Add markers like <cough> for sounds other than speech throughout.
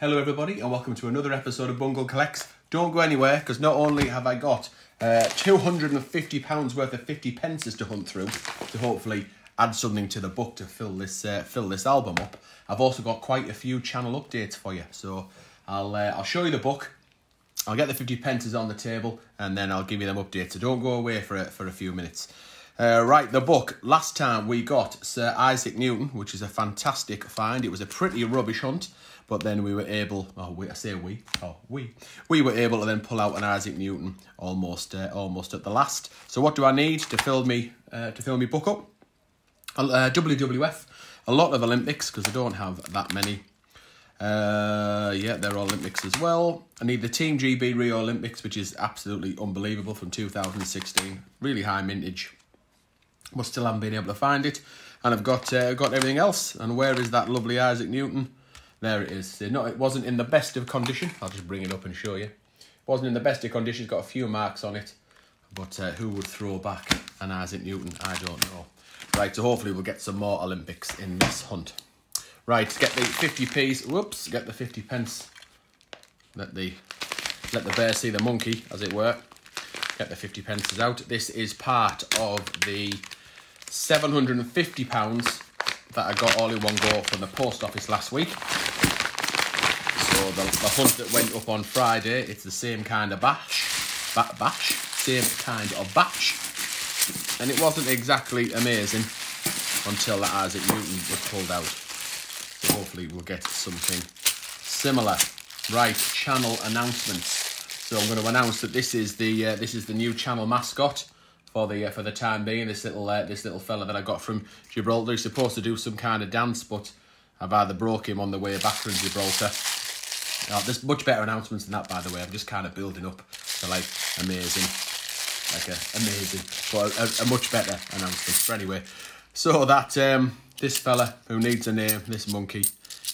Hello, everybody, and welcome to another episode of Bungle Collects. Don't go anywhere because not only have I got uh, £250 worth of 50 pences to hunt through to hopefully add something to the book to fill this uh, fill this album up, I've also got quite a few channel updates for you. So I'll uh, I'll show you the book. I'll get the 50 pences on the table and then I'll give you them updates. So don't go away for a, for a few minutes. Uh, right, the book. Last time we got Sir Isaac Newton, which is a fantastic find. It was a pretty rubbish hunt, but then we were able. Oh, we, I say we. Oh, we. We were able to then pull out an Isaac Newton almost, uh, almost at the last. So what do I need to fill me, uh, to fill me book up? Uh, WWF, a lot of Olympics because I don't have that many. Uh, yeah, they're Olympics as well. I need the Team GB Rio Olympics, which is absolutely unbelievable from 2016. Really high mintage but still haven't been able to find it. And I've got uh, got everything else. And where is that lovely Isaac Newton? There it is. No, it wasn't in the best of condition. I'll just bring it up and show you. It wasn't in the best of condition. It's got a few marks on it. But uh, who would throw back an Isaac Newton? I don't know. Right, so hopefully we'll get some more Olympics in this hunt. Right, get the 50p's. Whoops, get the 50 pence. Let the let the bear see the monkey, as it were. Get the 50 pences out. This is part of the £750 that I got all in one go from the post office last week. So the, the hunt that went up on Friday, it's the same kind of batch, ba batch, same kind of batch. And it wasn't exactly amazing until that Isaac Newton was pulled out. So hopefully we'll get something similar. Right, channel announcements. So I'm going to announce that this is the uh, this is the new channel mascot for the uh, for the time being. This little uh, this little fella that I got from Gibraltar. He's supposed to do some kind of dance, but I've either broke him on the way back from Gibraltar. Oh, there's much better announcements than that, by the way. I'm just kind of building up to like amazing, like a amazing, but a, a much better announcement. But anyway, so that um, this fella who needs a name, this monkey,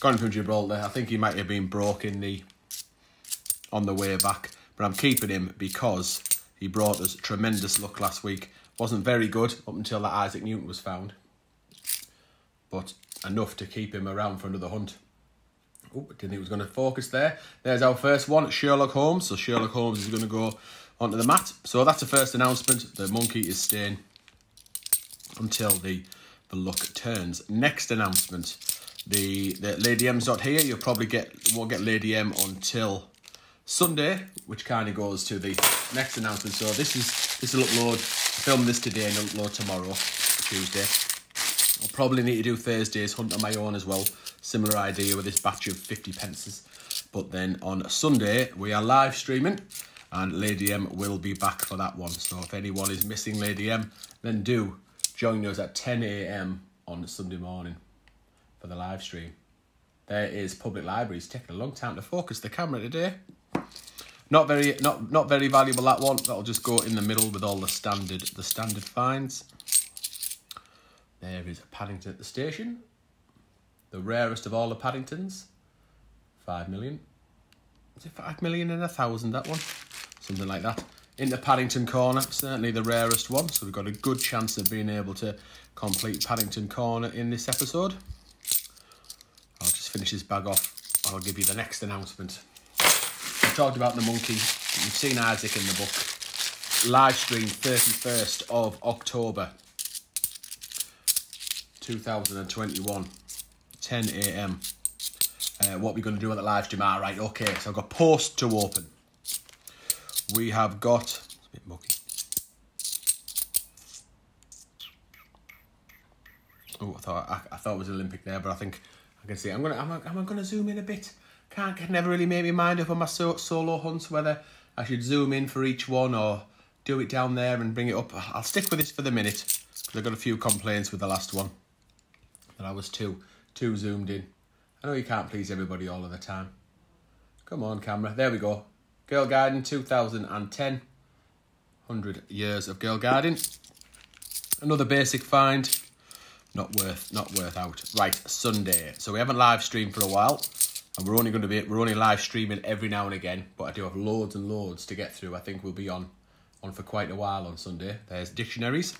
him from Gibraltar. I think he might have been broken the on the way back, but I'm keeping him because he brought us tremendous luck last week. Wasn't very good up until that Isaac Newton was found. But enough to keep him around for another hunt. Oh, didn't think he was going to focus there. There's our first one, Sherlock Holmes. So Sherlock Holmes is going to go onto the mat. So that's the first announcement. The monkey is staying until the, the luck turns. Next announcement. The, the Lady M's not here. You'll probably get won't get Lady M until Sunday, which kind of goes to the next announcement. So this is this will upload. Film this today and upload tomorrow, Tuesday. I'll probably need to do Thursday's hunt on my own as well. Similar idea with this batch of 50 pences. But then on Sunday we are live streaming and Lady M will be back for that one. So if anyone is missing Lady M, then do join us at 10 a.m. on Sunday morning for the live stream. There is public libraries taking a long time to focus the camera today. Not very, not not very valuable that one. That'll just go in the middle with all the standard, the standard finds. There is a Paddington at the station, the rarest of all the Paddingtons. Five million. Is it five million and a thousand? That one, something like that. In the Paddington corner, certainly the rarest one. So we've got a good chance of being able to complete Paddington corner in this episode. I'll just finish this bag off. I'll give you the next announcement talked about the monkey. You've seen Isaac in the book. Live stream 31st of October 2021, 10 a.m. Uh, what we're going to do at the live stream. All right, okay. So I've got post to open. We have got. It's a bit mucky. Oh, I thought I, I, thought it was Olympic there, but I think I can see. I'm gonna. Am I, am I gonna zoom in a bit? Can't can never really make my mind up on my so, solo hunts whether I should zoom in for each one or do it down there and bring it up. I'll stick with this for the minute because I got a few complaints with the last one that I was too too zoomed in. I know you can't please everybody all of the time. Come on, camera. There we go. Girl Guiding 2010. 100 years of Girl Guiding. Another basic find. Not worth, not worth out. Right, Sunday. So we haven't live streamed for a while and we're only going to be we're only live streaming every now and again but i do have loads and loads to get through i think we'll be on on for quite a while on sunday there's dictionaries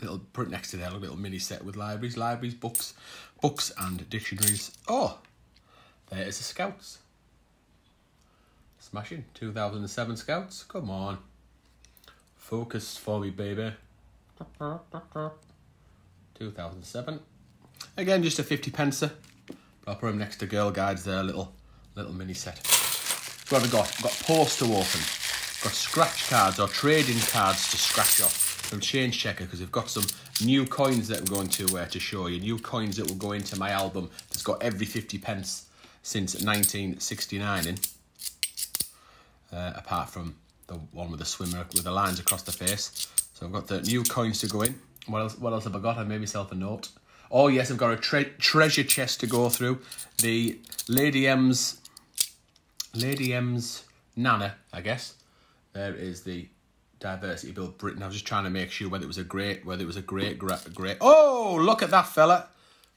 little put next to there a little mini set with libraries libraries books books and dictionaries oh There is the Scouts. Smashing. 2007 Scouts. Come on. Focus for me, baby. 2007. Again, just a 50 pencer. I'll put them next to Girl Guides there, little little mini set. What have I got? I've got post to open. Got scratch cards or trading cards to scratch off from Change Checker because we've got some new coins that I'm going to uh, to show you. New coins that will go into my album that's got every 50 pence since 1969 in. Uh, apart from the one with the swimmer with the lines across the face. So I've got the new coins to go in. What else? What else have I got? I made myself a note. Oh yes, I've got a tre treasure chest to go through. The Lady M's, Lady M's Nana, I guess. There is the Diversity Built Britain. I was just trying to make sure whether it was a great, whether it was a great, great, great. Oh, look at that fella!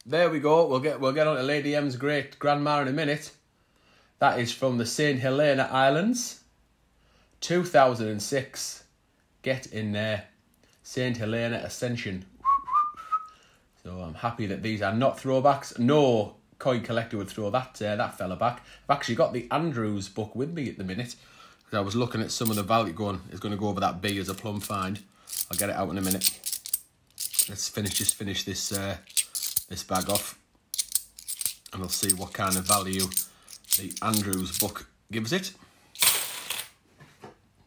There we go. We'll get we'll get on to Lady M's great grandma in a minute. That is from the St Helena Islands, 2006. Get in there. St Helena Ascension. So I'm happy that these are not throwbacks. No coin collector would throw that uh, that fella back. I've actually got the Andrews book with me at the minute. I was looking at some of the value going, it's going to go over that B as a plum find. I'll get it out in a minute. Let's finish, just finish this uh, this bag off. And we'll see what kind of value the Andrews book gives it.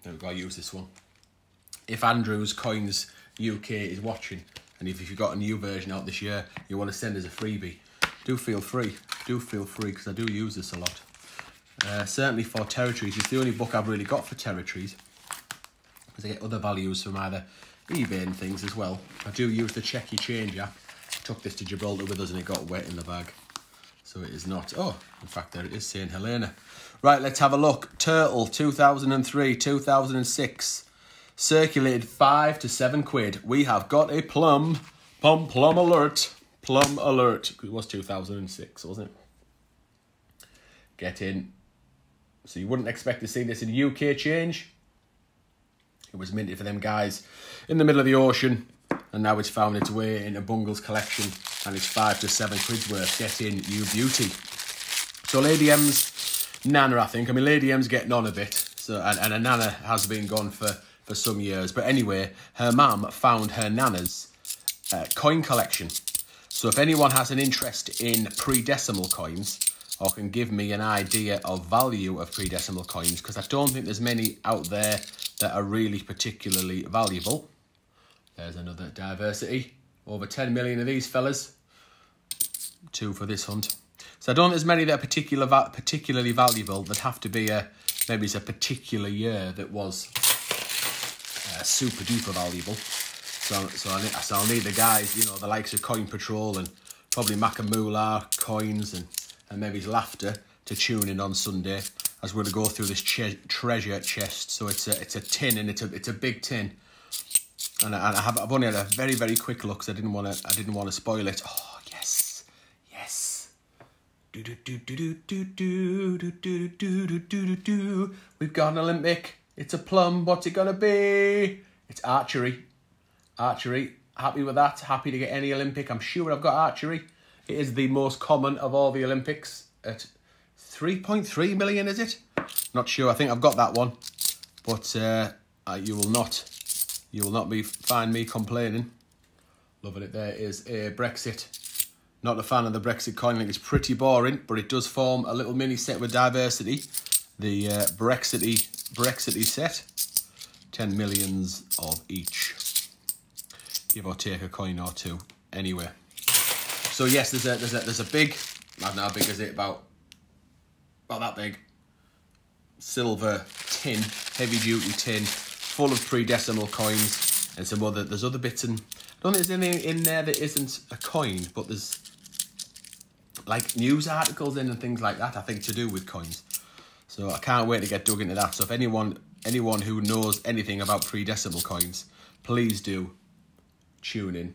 There we go, I use this one if Andrews Coins UK is watching, and if, you've got a new version out this year, you want to send us a freebie, do feel free. Do feel free because I do use this a lot. Uh, certainly for territories, it's the only book I've really got for territories because I get other values from either eBay and things as well. I do use the Checky Change app. I took this to Gibraltar with us and it got wet in the bag. So it is not. Oh, in fact, there it is, St. Helena. Right, let's have a look. Turtle, 2003, 2006 circulated five to seven quid. We have got a plum, plum, plum alert, plum alert. It was 2006, wasn't it? Get in. So you wouldn't expect to see this in UK change. It was minted for them guys in the middle of the ocean, and now it's found its way into Bungle's collection, and it's five to seven quid's worth. Get in, you beauty. So Lady M's Nana, I think. I mean, Lady M's getting on a bit, so and, and a Nana has been gone for for some years. But anyway, her mum found her nana's uh, coin collection. So if anyone has an interest in pre-decimal coins or can give me an idea of value of pre-decimal coins, because I don't think there's many out there that are really particularly valuable. There's another diversity. Over 10 million of these fellas. Two for this hunt. So I don't think there's many that are particular, particularly valuable that have to be a, maybe it's a particular year that was uh, super duper valuable. So, so, I so I'll need the guys, you know, the likes of Coin Patrol and probably Macamoola, Coins and, and maybe Laughter to tune in on Sunday as we're going to go through this treasure chest. So it's a, it's a tin and it's a, it's a big tin. And, I, and I have, I've only had a very, very quick look because I didn't want to, I didn't want to spoil it. Oh, yes, yes. Do, do, do, do, do, do, do, do, do, do, do, do. We've got an Olympic. It's a plum. What's it going to be? It's archery. Archery. Happy with that. Happy to get any Olympic. I'm sure I've got archery. It is the most common of all the Olympics at 3.3 million, is it? Not sure. I think I've got that one. But uh, you will not, you will not be find me complaining. Loving it. There is a Brexit. Not a fan of the Brexit coin link. It's pretty boring, but it does form a little mini set with diversity. The uh, Brexity Brexity set, 10 millions of each, give or take a coin or two. Anyway, so yes, there's a there's a there's a big, I don't know how big is it about about that big silver tin, heavy duty tin, full of pre-decimal coins and some other. There's other bits and I don't think there's anything in there that isn't a coin, but there's like news articles in and things like that. I think to do with coins. So I can't wait to get dug into that. So if anyone anyone who knows anything about pre-decimal coins, please do tune in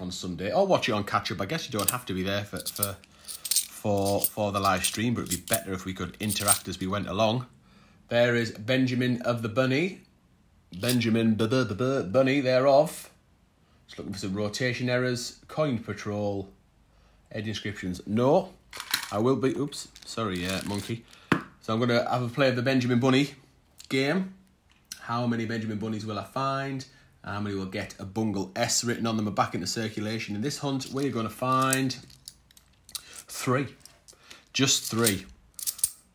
on Sunday or watch it on catch up. I guess you don't have to be there for for for for the live stream, but it'd be better if we could interact as we went along. There is Benjamin of the Bunny, Benjamin the the, the Bunny thereof. Just looking for some rotation errors. Coin Patrol. Edge inscriptions. No. I will be. Oops, sorry, uh, monkey. So I'm gonna have a play of the Benjamin Bunny game. How many Benjamin Bunnies will I find? How many will get a Bungle S written on them and back into circulation? In this hunt, we're going to find three. Just three.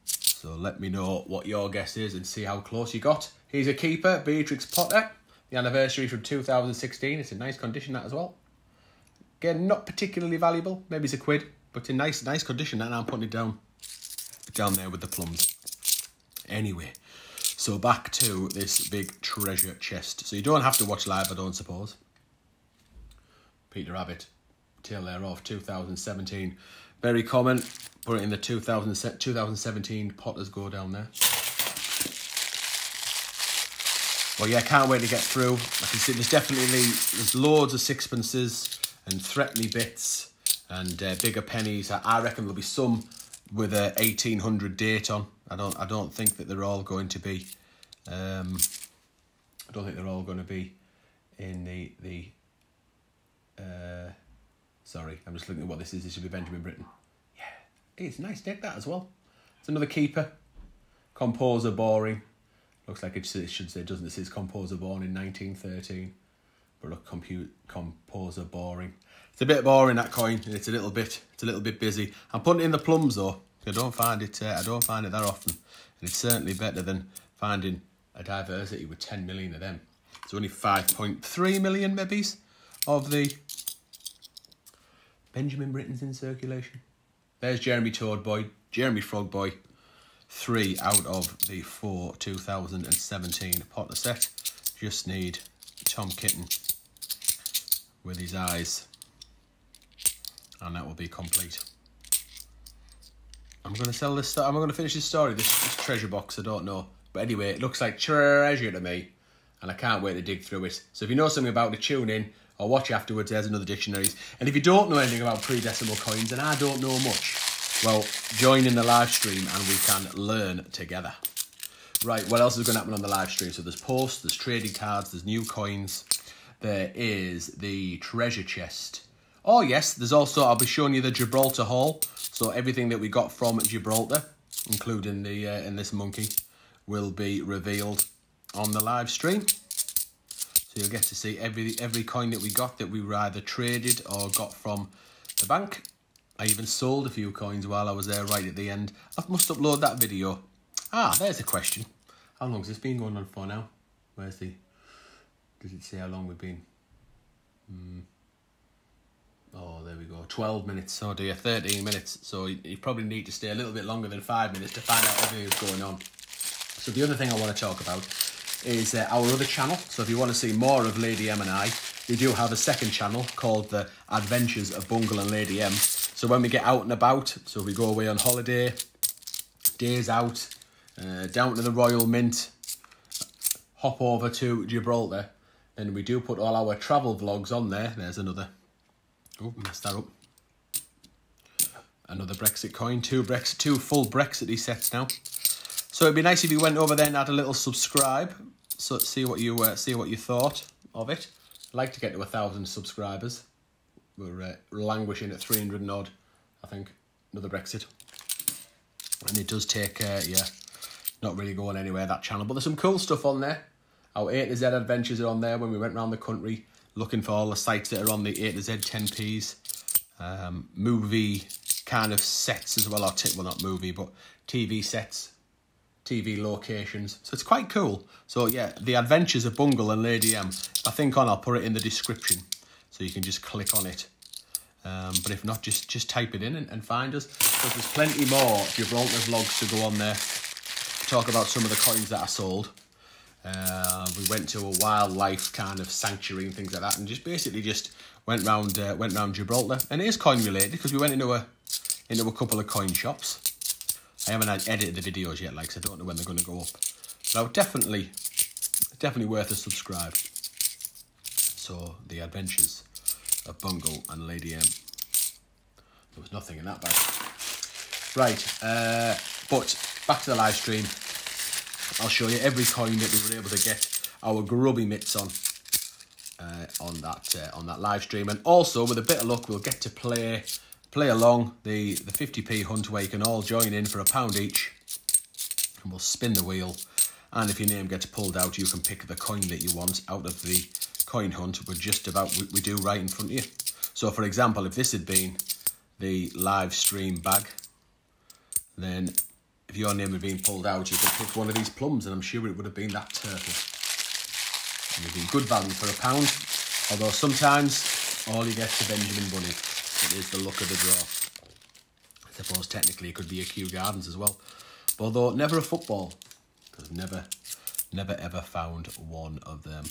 So let me know what your guess is and see how close you got. Here's a keeper, Beatrix Potter. The anniversary from 2016. It's in nice condition, that as well. Again, not particularly valuable. Maybe it's a quid, but in nice, nice condition. And I'm putting it down, down there with the plums. Anyway, so back to this big treasure chest. So you don't have to watch live, I don't suppose. Peter Rabbit, Tale Thereof, 2017. Very common. Put it in the 2000, 2017 Potters go down there. Well, yeah, can't wait to get through. I can see there's definitely there's loads of sixpences and threepenny bits and uh, bigger pennies. I, I reckon there'll be some with a 1800 date on. I don't I don't think that they're all going to be. Um, I don't think they're all going to be in the the. Uh, sorry, I'm just looking at what this is. This should be Benjamin Britten. Yeah, it's nice deck that as well. It's another keeper. Composer boring. Looks like it should say, doesn't it? It says composer born in 1913. But look, compute composer boring. It's a bit boring that coin. It's a little bit. It's a little bit busy. I'm putting in the plums though. I don't find it. Uh, I don't find it that often, and it's certainly better than finding a diversity with 10 million of them. It's only 5.3 million maybe of the Benjamin Britten's in circulation. There's Jeremy Toad Boy, Jeremy Frog Boy, three out of the four 2017 Potter set. Just need Tom Kitten with his eyes and that will be complete. I'm going to sell this, stuff. I'm going to finish this story, this, this treasure box, I don't know. But anyway, it looks like treasure to me and I can't wait to dig through it. So if you know something about it, tune in or watch afterwards, there's another dictionaries. And if you don't know anything about pre-decimal coins, and I don't know much, well, join in the live stream and we can learn together. Right, what else is going to happen on the live stream? So there's posts, there's trading cards, there's new coins. There is the treasure chest. Oh yes, there's also, I'll be showing you the Gibraltar haul. So everything that we got from Gibraltar, including the uh, in this monkey, will be revealed on the live stream. So you'll get to see every every coin that we got that we were either traded or got from the bank. I even sold a few coins while I was there right at the end. I must upload that video. Ah, there's a question. How long has this been going on for now? Where's the... Does it say how long we've been? Hmm. Oh, there we go. 12 minutes. Oh dear, 13 minutes. So you, probably need to stay a little bit longer than five minutes to find out everything that's going on. So the other thing I want to talk about is uh, our other channel. So if you want to see more of Lady M and I, we do have a second channel called The Adventures of Bungle and Lady M. So when we get out and about, so we go away on holiday, days out, uh, down to the Royal Mint, hop over to Gibraltar, then we do put all our travel vlogs on there. There's another. Oh, messed that up. Another Brexit coin, two Brexit, two full Brexity sets now. So it'd be nice if you went over there and had a little subscribe, so see what you uh, see what you thought of it. I'd like to get to a thousand subscribers. We're uh, languishing at 300 and odd, I think. Another Brexit. And it does take, uh, yeah, not really going anywhere, that channel. But there's some cool stuff on there. Our A to Z adventures are on there when we went around the country looking for all the sites that are on the A to Z 10Ps. Um, movie kind of sets as well, or well not movie, but TV sets, TV locations. So it's quite cool. So yeah, the adventures of Bungle and Lady M. I think on, I'll put it in the description so you can just click on it. Um, but if not, just just type it in and, and find us. Because there's plenty more Gibraltar vlogs to go on there. Talk about some of the coins that I sold. Uh, we went to a wildlife kind of sanctuary and things like that, and just basically just went round uh, went round Gibraltar. And it is coin related because we went into a into a couple of coin shops. I haven't edited the videos yet, like so I don't know when they're going to go up. Would definitely, definitely worth a subscribe. So the adventures of Bungle and Lady M. There was nothing in that bag. Right, uh, but back to the live stream. I'll show you every coin that we were able to get our grubby mitts on uh, on that uh, on that live stream, and also with a bit of luck, we'll get to play play along the, the 50p hunt where you can all join in for a pound each. And we'll spin the wheel. And if your name gets pulled out, you can pick the coin that you want out of the coin hunt. We're just about, we, we do right in front of you. So for example, if this had been the live stream bag, then if your name had been pulled out, you could pick one of these plums and I'm sure it would have been that turtle. And it'd be good value for a pound. Although sometimes all you get is a Benjamin Bunny. It is the luck of the draw. I suppose technically it could be a Kew Gardens as well. But although never a football, because I've never, never ever found one of them.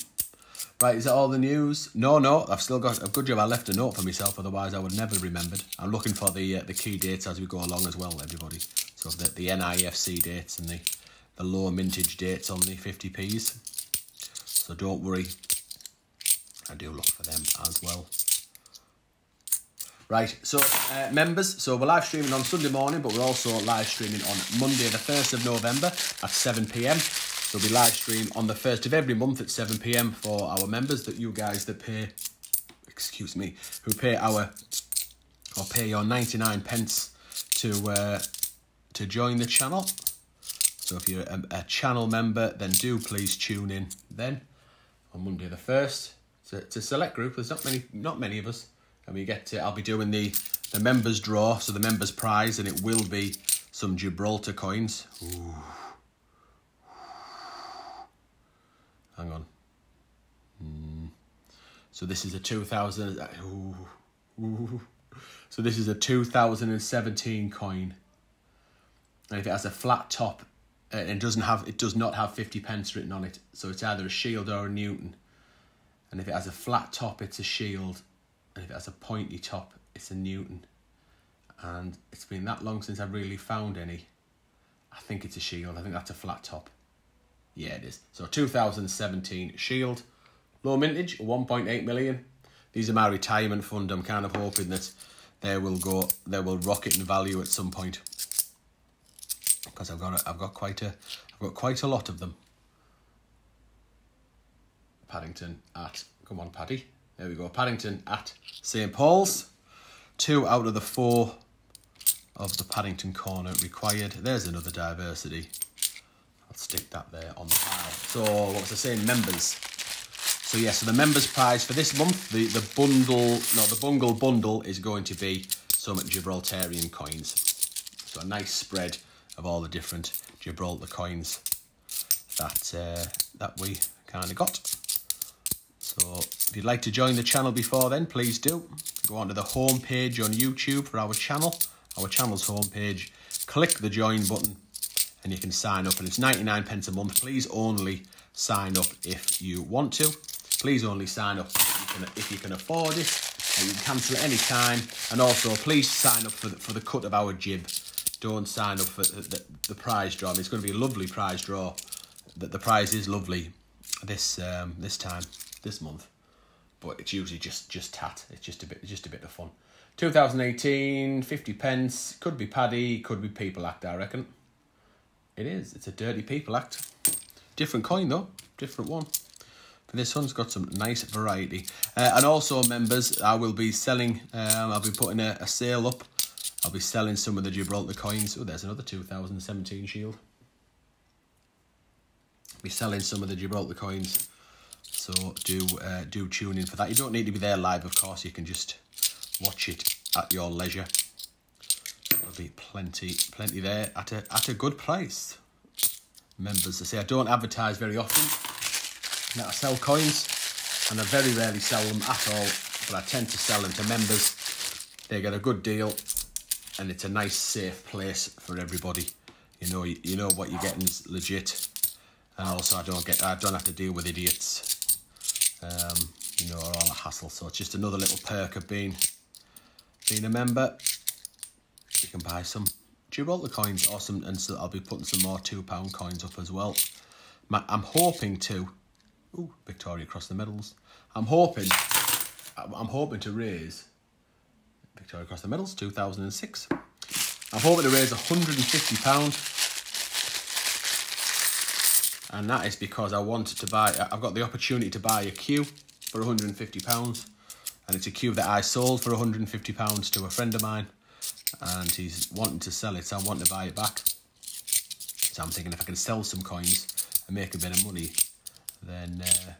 Right, is that all the news? No, no, I've still got a good job. I left a note for myself, otherwise I would never remembered. I'm looking for the uh, the key dates as we go along as well, everybody. So the, the NIFC dates and the, the low mintage dates on the 50p's. So don't worry, I do look for them as well. Right, so uh, members, so we're live streaming on Sunday morning, but we're also live streaming on Monday, the 1st of November at 7 pm. So we'll be live stream on the 1st of every month at 7 pm for our members that you guys that pay, excuse me, who pay our, or pay your 99 pence to, uh, to join the channel. So if you're a, a channel member, then do please tune in then on Monday the 1st. to, a, select group, there's not many, not many of us and we get to, I'll be doing the, the members draw, so the members prize, and it will be some Gibraltar coins. Ooh. Hang on. Mm. So this is a 2000, ooh. Ooh. So this is a 2017 coin. And if it has a flat top, uh, and it doesn't have, it does not have 50 pence written on it. So it's either a shield or a Newton. And if it has a flat top, it's a shield and if it has a pointy top, it's a Newton. And it's been that long since I've really found any. I think it's a Shield. I think that's a flat top. Yeah, it is. So 2017 Shield. Low mintage, 1.8 million. These are my retirement fund. I'm kind of hoping that they will go, they will rocket in value at some point. Because I've got, a, I've got quite a, I've got quite a lot of them. Paddington at, come on, Paddy. There we go. Paddington at St Paul's. Two out of the four of the Paddington corner required. There's another diversity. I'll stick that there on the pile. So, what was I saying? Members. So, yeah, so the members prize for this month, the, the bundle, no, the bungle bundle is going to be some Gibraltarian coins. So, a nice spread of all the different Gibraltar coins that uh, that we kind of got. So if you'd like to join the channel before then, please do. Go onto the home page on YouTube for our channel, our channel's homepage. Click the join button and you can sign up and it's 99 pence a month. Please only sign up if you want to. Please only sign up if you can, if you can afford it. And you can cancel at any time. And also, please sign up for the, for the cut of our jib. Don't sign up for the, the, the prize draw. I mean, it's going to be a lovely prize draw. The, the prize is lovely this um, this time this month, but it's usually just just tat. It's just a bit just a bit of fun. 2018, 50 pence. Could be Paddy, could be People Act, I reckon. It is. It's a dirty People Act. Different coin though, different one. But this one's got some nice variety. Uh, and also, members, I will be selling, um, I'll be putting a, a sale up. I'll be selling some of the Gibraltar coins. Oh, there's another 2017 shield. I'll be selling some of the Gibraltar coins so do uh, do tune in for that. You don't need to be there live, of course. You can just watch it at your leisure. There'll be plenty, plenty there at a at a good price. Members, I say I don't advertise very often. Now I sell coins, and I very rarely sell them at all. But I tend to sell them to members. They get a good deal, and it's a nice, safe place for everybody. You know, you, you know what you're getting is legit, and also I don't get I don't have to deal with idiots um, you know, all the hassle. So it's just another little perk of being being a member. You can buy some Gibraltar coins or and so I'll be putting some more two pound coins up as well. I'm hoping to, ooh, Victoria Cross the medals. I'm hoping, I'm hoping to raise Victoria Cross the medals 2006. I'm hoping to raise 150 pound and that is because I wanted to buy, I've got the opportunity to buy a Q for £150 And it's a cube that I sold for £150 to a friend of mine. And he's wanting to sell it, so I want to buy it back. So I'm thinking if I can sell some coins and make a bit of money, then uh,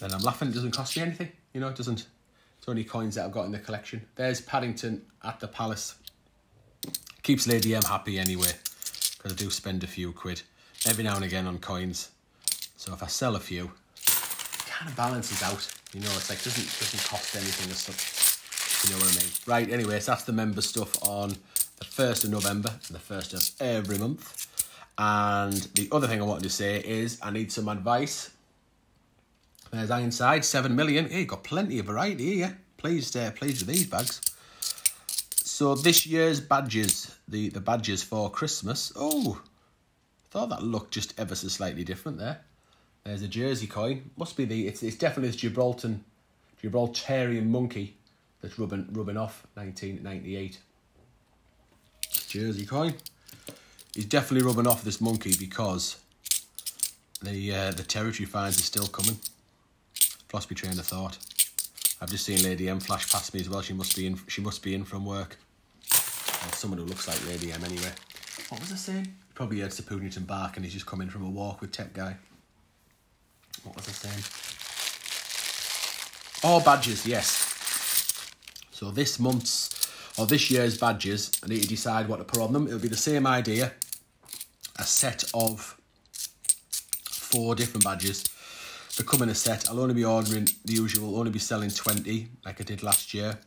then I'm laughing. It doesn't cost me anything. You know, it doesn't. It's only coins that I've got in the collection. There's Paddington at the Palace. Keeps Lady M happy anyway, because I do spend a few quid every now and again on coins. So if I sell a few, it kind of balances out. You know, it's like doesn't doesn't cost anything as such. You know what I mean? Right. Anyway, so that's the member stuff on the first of November, the first of every month. And the other thing I wanted to say is I need some advice there's Ironside, 7 million. Hey, got plenty of variety here. Pleased, uh, pleased with these bags. So this year's badges, the, the badges for Christmas. Oh, thought that looked just ever so slightly different there. There's a jersey coin. Must be the, it's, it's definitely this Gibraltar, Gibraltarian monkey that's rubbing, rubbing off 1998. Jersey coin. He's definitely rubbing off this monkey because the uh, the territory fines are still coming. Lost my train of thought. I've just seen Lady M flash past me as well. She must be in. She must be in from work. Well, someone who looks like Lady M anyway. What was I saying? Probably heard Sir Puddington bark and he's just coming from a walk with Tech Guy. What was I saying? Oh, badges, yes. So this month's or this year's badges, I need to decide what to put on them. It'll be the same idea. A set of four different badges in a set. I'll only be ordering the usual, only be selling 20 like I did last year.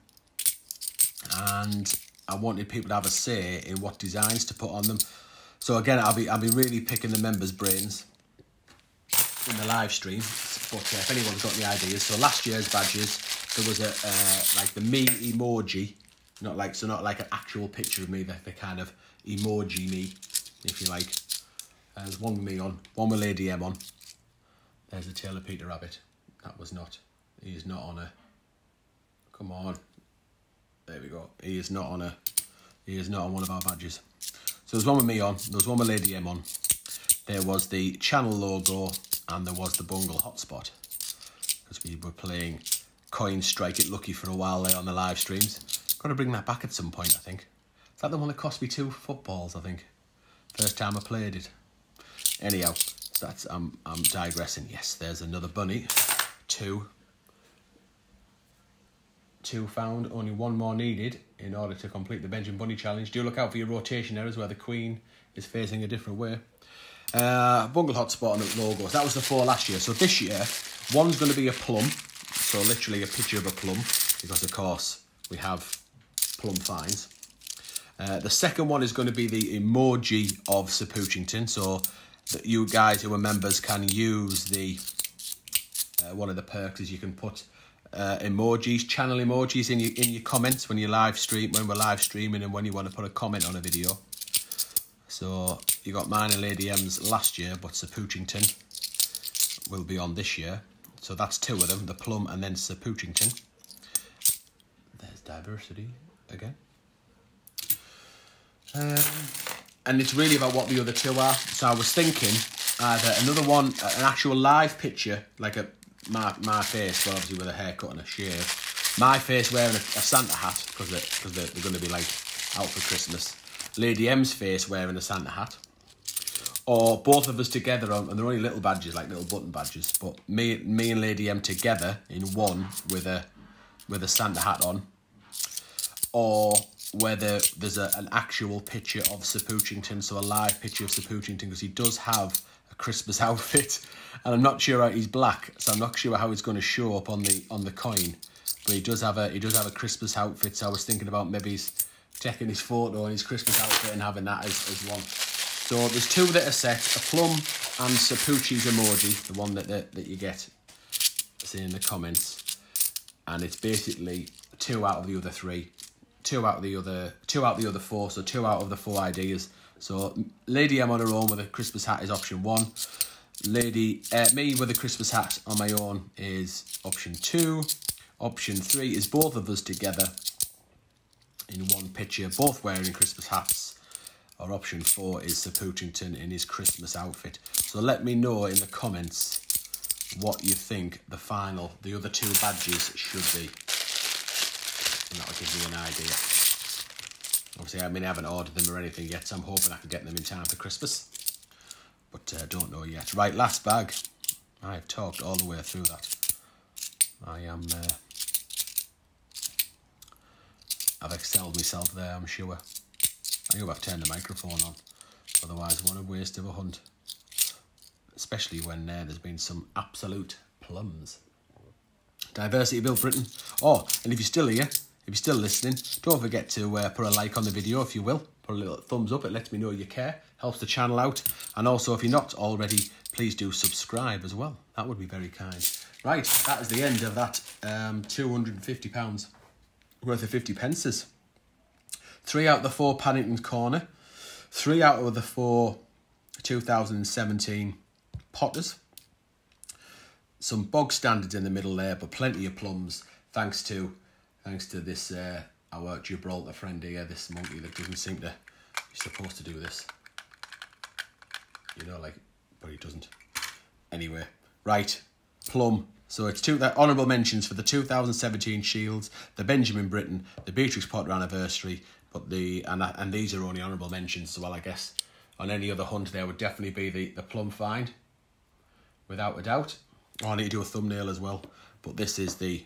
And I wanted people to have a say in what designs to put on them. So again, I'll be I'll be really picking the members' brains in the live stream. But uh, if anyone's got any ideas, so last year's badges there was a uh, like the me emoji, not like so not like an actual picture of me, the, the kind of emoji me, if you like. Uh, there's one with me on, one with Lady M on, there's the tail of Peter Rabbit. That was not. He is not on a. Come on. There we go. He is not on a. He is not on one of our badges. So there's one with me on. There's one with Lady M on. There was the channel logo, and there was the Bungle hotspot. Because we were playing Coin Strike It Lucky for a while there on the live streams. Got to bring that back at some point, I think. Is that the one that cost me two footballs? I think. First time I played it. Anyhow, that's I'm I'm digressing. Yes, there's another bunny. Two. Two found, only one more needed in order to complete the Benjamin Bunny challenge. Do look out for your rotation errors where the queen is facing a different way. Uh, Bungle Hotspot on the logos. That was the four last year. So this year, one's going to be a plum. So literally a picture of a plum, because of course we have plum fines. Uh, the second one is going to be the emoji of Sir Poochington. So that you guys who are members can use the uh, one of the perks is you can put uh, emojis, channel emojis in your in your comments when you live stream when we're live streaming and when you want to put a comment on a video. So you got mine and Lady M's last year, but Sir Poochington will be on this year. So that's two of them, the plum and then Sir Poochington. There's diversity again. Um, and it's really about what the other two are. So I was thinking uh, either another one, uh, an actual live picture, like a my my face, well obviously with a haircut and a shave, my face wearing a, a Santa hat because they, cause they're, they're going to be like out for Christmas. Lady M's face wearing a Santa hat, or both of us together on, and they're only little badges, like little button badges, but me me and Lady M together in one with a with a Santa hat on, or whether there's a, an actual picture of Sir Poochington, so a live picture of Sir Poochington, because he does have a Christmas <laughs> outfit, and I'm not sure how he's black, so I'm not sure how he's going to show up on the on the coin. But he does have a he does have a Christmas outfit, so I was thinking about maybe he's taking his photo and his Christmas outfit and having that as, as one. So there's two that are set, a plum and Sir Poochie's emoji, the one that, that, that you get, see in the comments. And it's basically two out of the other three two out of the other two out the other four, so two out of the four ideas. So Lady M on her own with a Christmas hat is option one. Lady uh, me with a Christmas hat on my own is option two. Option three is both of us together in one picture, both wearing Christmas hats. Or option four is Sir Poochington in his Christmas outfit. So let me know in the comments what you think the final, the other two badges should be. And that'll give me an idea. Obviously, I mean, I haven't ordered them or anything yet, so I'm hoping I can get them in time for Christmas. But uh, don't know yet. Right, last bag. I've talked all the way through that. I am... Uh, I've excelled myself there, I'm sure. I hope I've turned the microphone on. Otherwise, what a waste of a hunt. Especially when uh, there's been some absolute plums. Diversity Built Britain. Oh, and if you're still here, if you're still listening, don't forget to uh, put a like on the video if you will. Put a little thumbs up, it lets me know you care. Helps the channel out. And also, if you're not already, please do subscribe as well. That would be very kind. Right, that is the end of that um, £250 worth of 50 pences. Three out of the four Paddington Corner. Three out of the four 2017 Potters. Some bog standards in the middle there, but plenty of plums thanks to thanks to this uh, our Gibraltar friend here, this monkey that doesn't seem to he's supposed to do this. You know, like but he doesn't. Anyway, right, plum. So it's two honourable mentions for the 2017 Shields, the Benjamin Britten, the Beatrix Potter anniversary, but the and and these are only honourable mentions. So well, I guess on any other hunt there would definitely be the the plum find, without a doubt. Oh, I need to do a thumbnail as well, but this is the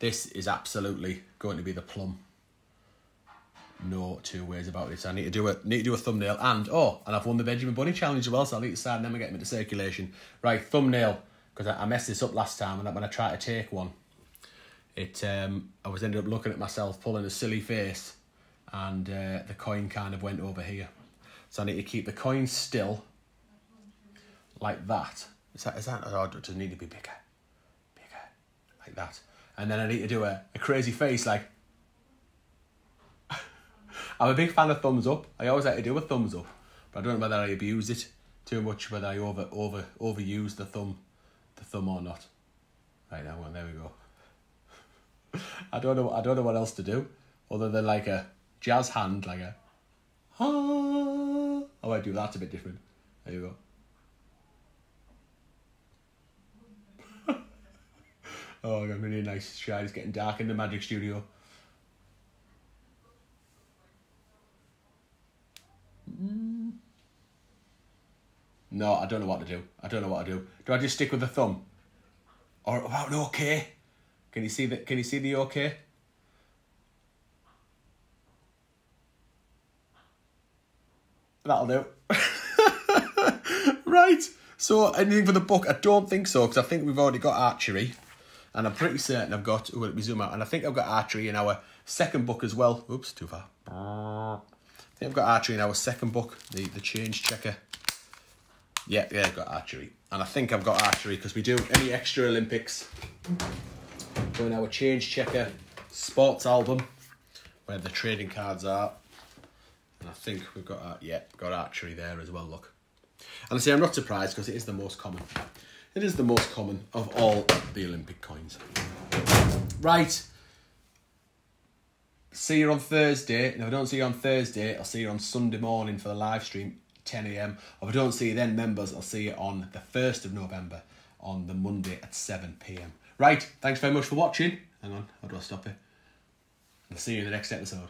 this is absolutely going to be the plum. No two ways about this. I need to do a need to do a thumbnail and oh, and I've won the Benjamin Bunny challenge as well. So I'll need to sign them and get them into circulation. Right, thumbnail because I, I messed this up last time and when I tried to try to take one, it um I was ended up looking at myself pulling a silly face, and uh, the coin kind of went over here. So I need to keep the coin still, like that. Is that is that or does it need to be bigger, bigger, like that? And then I need to do a, a crazy face like. <laughs> I'm a big fan of thumbs up. I always like to do a thumbs up, but I don't know whether I abuse it too much, whether I over over overuse the thumb, the thumb or not. Right now, well, there we go. <laughs> I don't know. I don't know what else to do other than like a jazz hand, like a. Ah. <laughs> I do that a bit different. There you go. Oh, got really nice shine. It's getting dark in the magic studio. Mm. No, I don't know what to do. I don't know what to do. Do I just stick with the thumb? Or about an okay? Can you see the can you see the okay? That'll do. <laughs> right. So anything for the book? I don't think so because I think we've already got archery, and I'm pretty certain I've got. Will we zoom out? And I think I've got archery in our second book as well. Oops, too far. I think I've got archery in our second book, the the change checker. Yeah, yeah, I've got archery, and I think I've got archery because we do any extra Olympics. Go in our change checker sports album, where the trading cards are. And I think we've got, uh, yeah, got archery there as well, look. And I say I'm not surprised because it is the most common. It is the most common of all the Olympic coins. Right. See you on Thursday. And if I don't see you on Thursday, I'll see you on Sunday morning for the live stream, 10am. If I don't see you then, members, I'll see you on the 1st of November on the Monday at 7pm. Right, thanks very much for watching. Hang on, how do I stop it? I'll see you in the next episode.